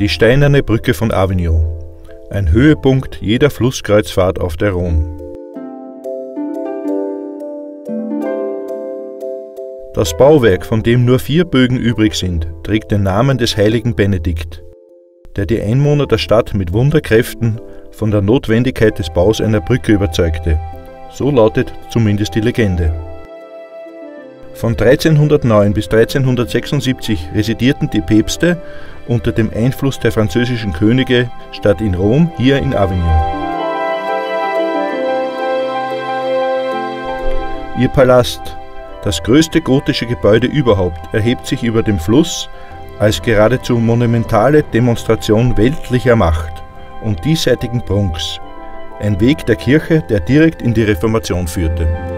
Die steinerne Brücke von Avignon. Ein Höhepunkt jeder Flusskreuzfahrt auf der Rhone. Das Bauwerk, von dem nur vier Bögen übrig sind, trägt den Namen des heiligen Benedikt, der die Einwohner der Stadt mit Wunderkräften von der Notwendigkeit des Baus einer Brücke überzeugte. So lautet zumindest die Legende. Von 1309 bis 1376 residierten die Päpste unter dem Einfluss der französischen Könige statt in Rom hier in Avignon. Ihr Palast, das größte gotische Gebäude überhaupt, erhebt sich über dem Fluss als geradezu monumentale Demonstration weltlicher Macht und diesseitigen Prunks, ein Weg der Kirche, der direkt in die Reformation führte.